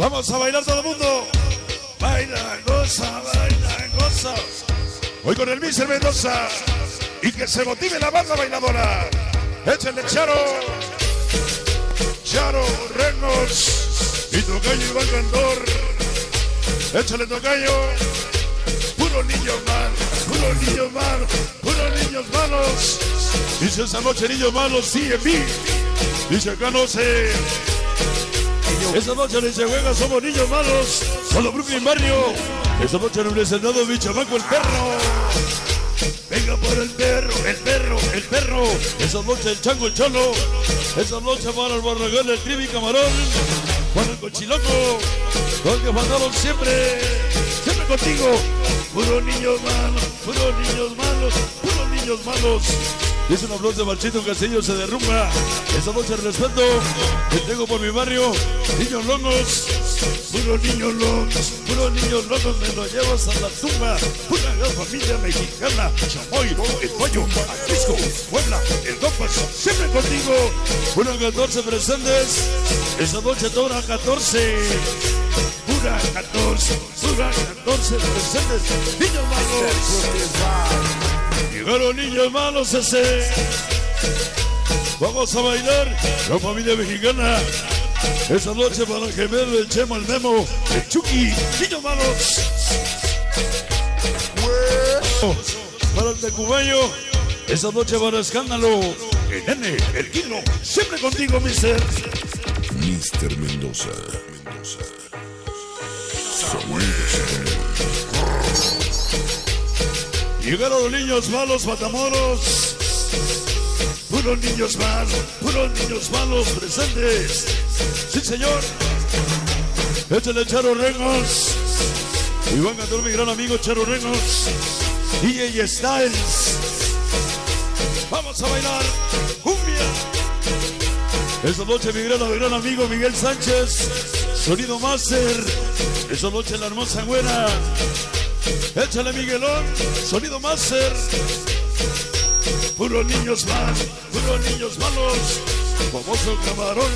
Vamos a bailar todo el mundo. Baila, goza, baila, goza. Hoy con el Miser Mendoza. Y que se motive la banda bailadora. Échenle Charo. Charo, Renos. Y Tocayo Iván Candor. Échale Tocayo. Puro niño mal, puro niño mal, puro niños malos. Dice esa noche niños malos, sí en mí. Dice acá no sé. Esta noche dice juega, somos niños malos. Solo Brooklyn Barrio. Esta noche representado mi chamaco el perro. Venga por el perro, el perro, el perro. Esa noche el chango, el cholo. Esa noche para el barragán, el trivi camarón. Juan el cochiloco. Los que mandaron siempre, siempre contigo. Puro niños malos, puros niños malos, puros niños malos. Dice un aplauso de Marchito Castillo se derrumba. Esa noche respeto que tengo por mi barrio. Niños longos, puros niños longos, puros niños longos me lo llevas a la tumba. Pura gran familia mexicana. Chamoy, el pollo, Atlisco, Puebla, el Dopas, siempre contigo. Pura 14 presentes. Esa noche toda 14. Pura 14, pura 14 presentes. Niños malos. Llegaron niños malos ese. Vamos a bailar la familia mexicana. Esa noche para el gemelo, el Chemo, el Memo, el Chucky, niños malos. Para el Tecubayo, esa noche para el escándalo. El nene, el kilo, siempre contigo, mister. Mr. Mendoza. Mendoza. Llegaron los niños malos, matamoros. Puros niños malos, puros niños malos presentes. Sí, señor. Échale Charo Renos. Iván Cantor, mi gran amigo Charo Renos. DJ Styles. Vamos a bailar cumbia. Esta noche mi gran, mi gran amigo Miguel Sánchez. Sonido Master. Esta noche la hermosa güera. Échale Miguelón, sonido máster. Puros niños malos, puros niños malos. Famoso camarón.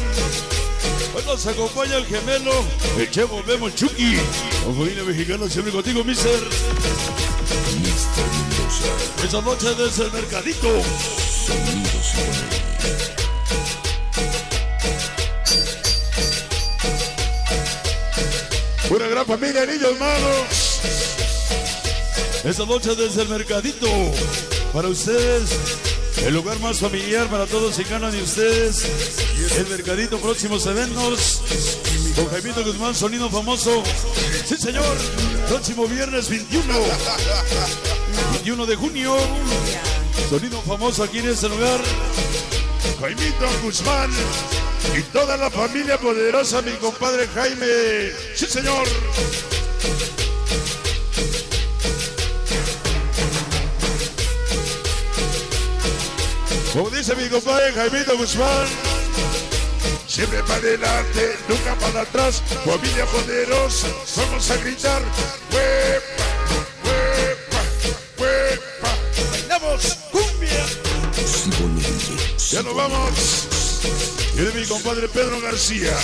Hoy nos acompaña el gemelo, el Chevo Memo el Chucky. Mexicana siempre contigo, mister. Esa noche desde el mercadito. Una gran familia niños malos. Esta noche desde el mercadito. Para ustedes, el lugar más familiar para todos y ganan de ustedes. El mercadito, próximos eventos. Con Jaimito Guzmán, sonido famoso. Sí, señor. Próximo viernes 21. 21 de junio. Sonido famoso aquí en este lugar. Jaimito Guzmán. Y toda la familia poderosa, mi compadre Jaime. Sí, señor. Como dice mi compadre Jaimito Guzmán, siempre para adelante, nunca para atrás, familia poderosa, vamos a gritar, huepa, ya nos vamos, viene mi compadre Pedro García.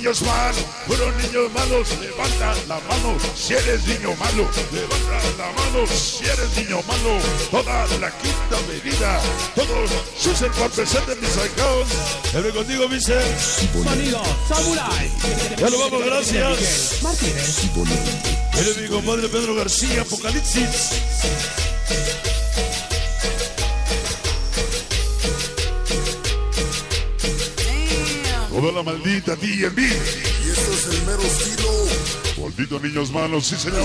Niños malos, puros niños malos, levanta la mano si eres niño malo, levanta la mano si eres niño malo, toda la quinta medida, todos sus el presente mis accounts, el contigo Mister, Sonido Samurai. ya lo vamos, gracias, Martínez. Eres mi compadre Pedro García, Apocalipsis, toda la maldita TMB, Y esto es el mero estilo. malditos niños malos, sí señor.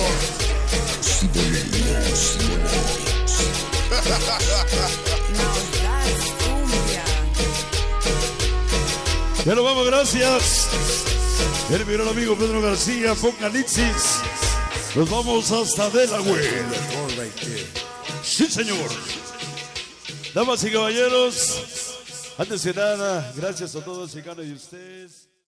Siboney. Siboney. Ya nos vamos, gracias. El mi gran amigo Pedro García, Apocalipsis. Nos vamos hasta Delaware. Sí, señor. Damas y caballeros, antes que nada, gracias a todos y uno de ustedes.